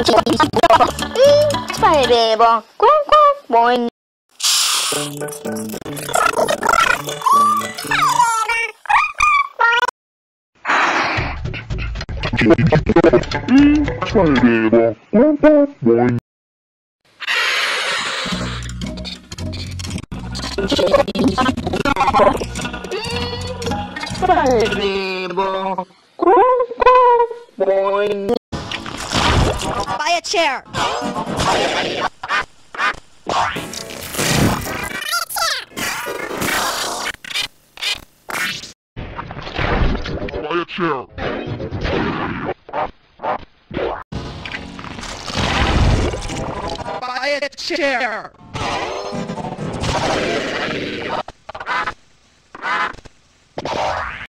Spider-Man, quack, quack, boing. Spider-Man, quack, quack, boing. Spider-Man, quack, quack, boing. Buy a chair. Buy a chair. Buy a chair.